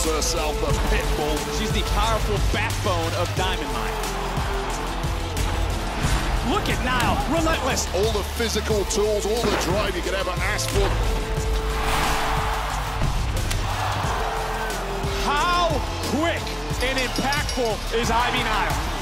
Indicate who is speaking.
Speaker 1: calls herself the Pitbull.
Speaker 2: She's the powerful backbone of Diamond Mine. Look at Nile, relentless.
Speaker 1: All the physical tools, all the drive you could ever ask for.
Speaker 2: How quick and impactful is Ivy Nile?